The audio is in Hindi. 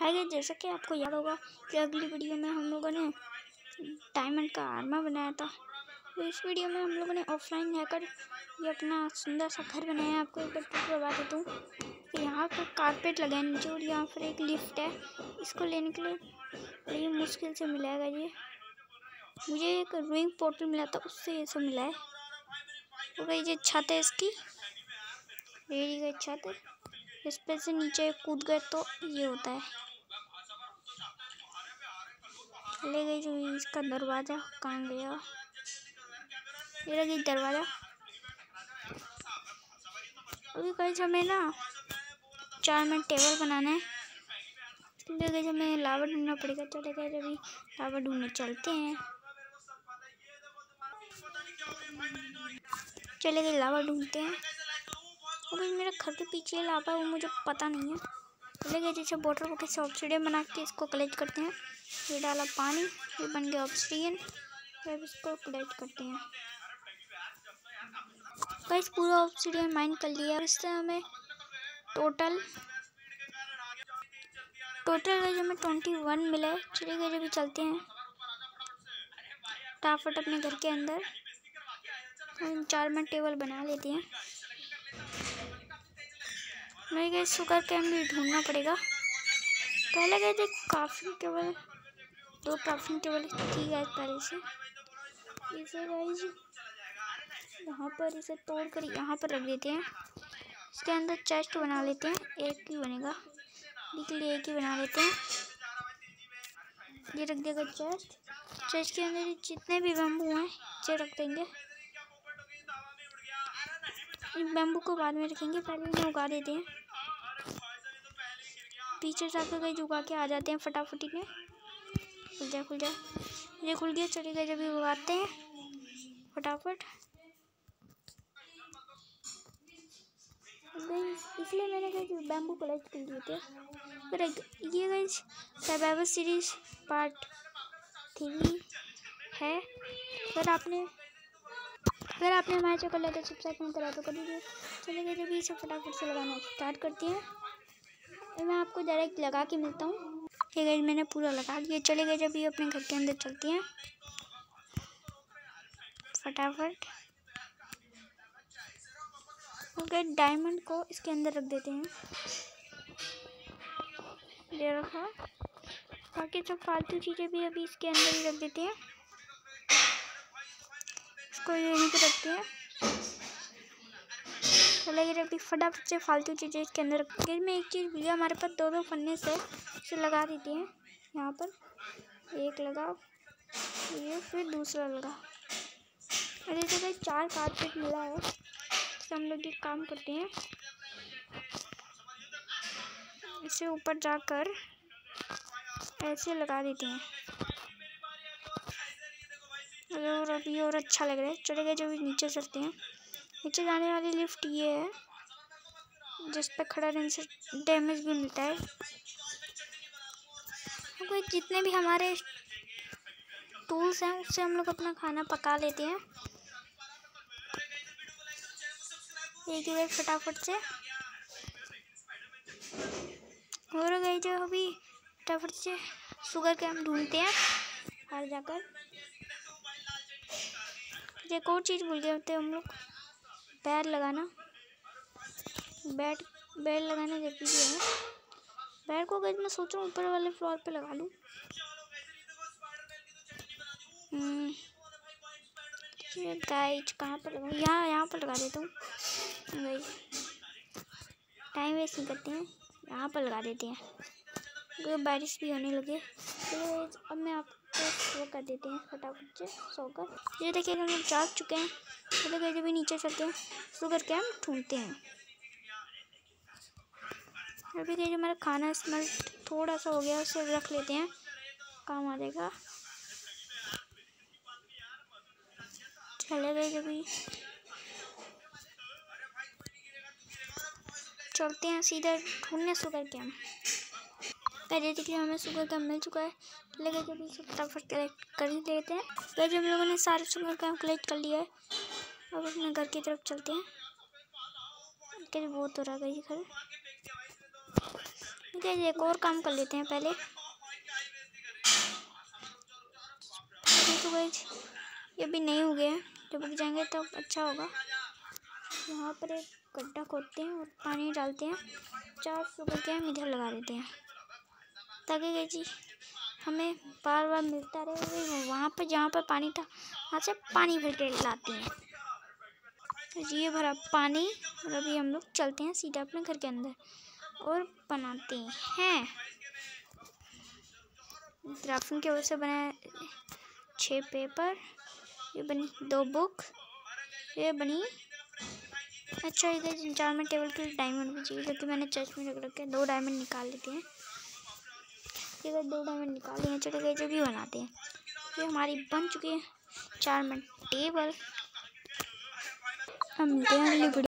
है गई जैसा कि आपको याद होगा कि अगली वीडियो में हम लोगों ने डायमंड का आर्मा बनाया था। तो इस वीडियो में हम लोगों ने ऑफलाइन जाकर ये अपना सुंदर सा घर बनाया। है आपको एक बार करवा देता हूँ यहाँ पर कारपेट लगा है नीचे और यहाँ पर एक लिफ्ट है। इसको लेने के लिए बड़ी मुश्किल से मिलेगा ये। मुझे एक रोइंग पोर्टल मिला था, उससे ये सब मिला है। तो भाई ये छत है इसकी। रेडी गई छत। इस पर से नीचे कूद गए तो ये होता है। ले गई जो इसका दरवाज़ा कहाँ गया ये लगी दरवाज़ा। अभी कहीं हमें ना चार मिनट टेबल बनाना है। ले गई हमें लावा ढूंढना पड़ेगा चले गए अभी लावा ढूँढने चलते हैं। चले गए, लावा ढूंढते हैं। अभी मेरे घर के पीछे लावा वो मुझे पता नहीं है। चले गए जैसे वाटर बकेट से ऑप्सीडियन बना के इसको कलेक्ट करते हैं। ये डाला पानी, ये बन गया ऑप्सीडियन फिर इसको कलेक्ट करते हैं। गाइस पूरा ऑप्सीडियन माइन कर लिया। इससे हमें टोटल टोटल गाइस हमें ट्वेंटी वन मिला है। चलिए गाइस अभी चलते हैं। टाफट अपने घर के अंदर। हम चार मिनट टेबल बना लेते हैं। मेरे गए शुगर कैम भी ढूंढना पड़ेगा। पहले गए थे काफ़ी टेबल दो काफ़ी टेबल थी गए पहले से। इसे गाइज़ यहाँ पर इसे तोड़ कर यहाँ पर रख देते हैं। इसके अंदर चेस्ट बना लेते हैं। एक ही बनेगा। के लिए एक ही बना लेते हैं। ये रख देगा चेस्ट चेस्ट के अंदर जितने भी बम्बू हैं ये रख देंगे। बैम्बू को बाद में रखेंगे पहले इन्हें उगा देते हैं। पीछे जाकर गई उगा के आ जाते हैं फटाफटी में। खुल जा खुल जा ये खुल गया, चले गए जब उगाते हैं। फटाफट। इसलिए मैंने कहा बैम्बू कलेक्ट कर लिए थे फिर ये गई सर्वाइवल सीरीज़ पार्ट थ्री है। फिर आपने अगर आपने हमारे चैनल लाइक सब्सक्राइब नहीं करा तो कर दीजिए। चलिए जब इसे फटाफट से लगाना स्टार्ट करते हैं। मैं आपको डायरेक्ट लगा के मिलता हूँ। ठीक है, मैंने पूरा लगा दिया। चले गए जब ये अपने घर के अंदर चलती हैं। फटाफट। ओके डायमंड को इसके अंदर रख देते हैं। ये रखा। बाकी सब फालतू चीज़ें भी अभी इसके अंदर ही रख देते हैं। इसको यहीं पे रखते हैं। चले गए अभी फटाफट से फालतू चीज़ें इसके अंदर रखेंगे मैं एक चीज़ भूलिया हमारे पास दो दो फन्ने से इसे लगा देते हैं। यहाँ पर एक लगाओ ये फिर दूसरा लगा। अरे तो भाई चार कारपेट मिला है तो हम लोग ये काम करते हैं। इसे ऊपर जाकर ऐसे लगा देते हैं। और अभी और अच्छा लग रहा है। चले गए जो भी नीचे चलते हैं। नीचे जाने वाली लिफ्ट ये है, जिस पर खड़ा रहने से डैमेज भी मिलता है। कोई जितने भी हमारे टूल्स हैं, उससे हम लोग अपना खाना पका लेते हैं। एक ही बार फटाफट से। और गई जो अभी फटाफट से शुगर के हम ढूंढते हैं, बाहर जाकर। एक और चीज़ भूल गए होते हम लोग। पैर लगाना। बेड बेड लगाना ज़रूरी है। बेड को अगर मैं सोच रहा हूँ ऊपर वाले फ्लोर पे लगा लूँ। हम्म, गाइज़ कहाँ पर लगा यहाँ यहाँ पर लगा देता हूँ। गाइज़ टाइम वेस्ट नहीं करते हैं। यहाँ पर लगा देते हैं। बारिश भी होने लगे। तो अब मैं आप वो कर देते हैं फटाफट से सोकर ये देखिए हम लोग जाग चुके हैं चले गए भी नीचे चलते हैं, सो करके हम ढूंढते हैं। अभी देखिए हमारा खाना स्मेल थोड़ा सा हो गया, उसे रख लेते हैं। काम आ जाएगा। चले गए जब भी चलते हैं सीधा ढूँढने, सो करके हम। पहले देखिए हमें सुगर का मिल चुका है। लगे जब इसे फटाफट कलेक्ट कर ही लेते हैं। तो जब हम लोगों ने सारे सुगर का कलेक्ट कर लिया है अब अपने घर की तरफ़ चलते हैं। क्या बहुत हो रहा है घर। है एक और काम कर लेते हैं पहले। तो ये भी नहीं हो गया जब उग जाएँगे तो अच्छा होगा। यहाँ पर एक गड्ढा खोदते हैं और पानी डालते हैं। चार शुगर के हम इधर लगा देते हैं। ताकि जी। हमें बार बार मिलता रहे, वहाँ पर जहाँ पर पानी था, वहाँ से पानी भर के लाते हैं। तो ये भरा पानी, और अभी हम लोग चलते हैं सीधा अपने घर के अंदर और बनाते हैं। ग्राफिंग के वजह से बनाया छः पेपर, ये बनी दो बुक, ये बनी अच्छा इधर चार में टेबल के लिए डायमंड भी चाहिए, क्योंकि मैंने चर्च में रख रखे दो डायमंड निकाल लेते हैं। इधर दो डायमंड निकाले हैं, चले गए जो भी बनाते हैं। ये हमारी बन चुकी है। चार मिनट टेबल। हम